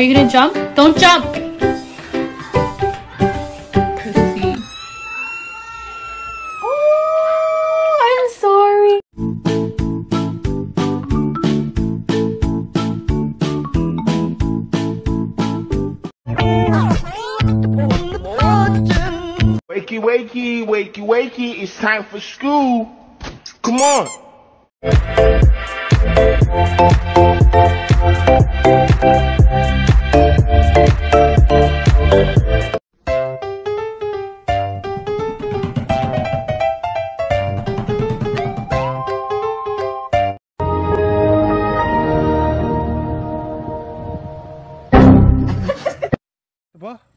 you gonna jump? Don't jump! Pussy. Oh, I'm sorry. Wakey, wakey, wakey, wakey, it's time for school. Come on.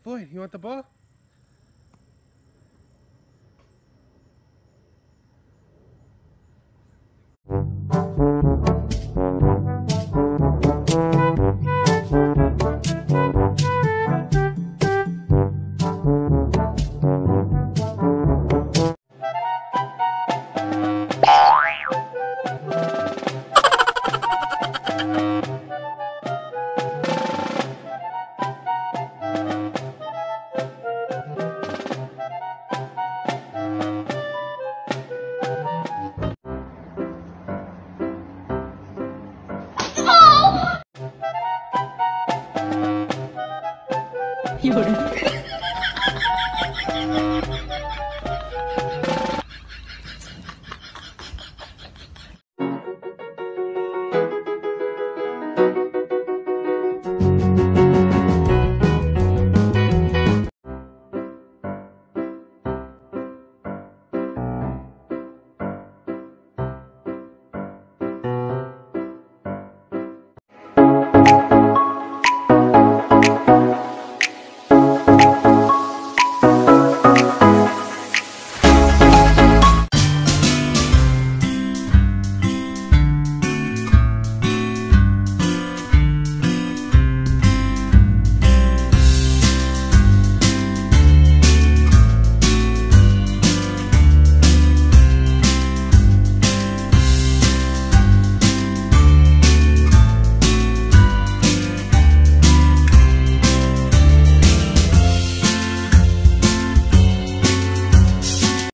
Floyd, you want the ball? 有人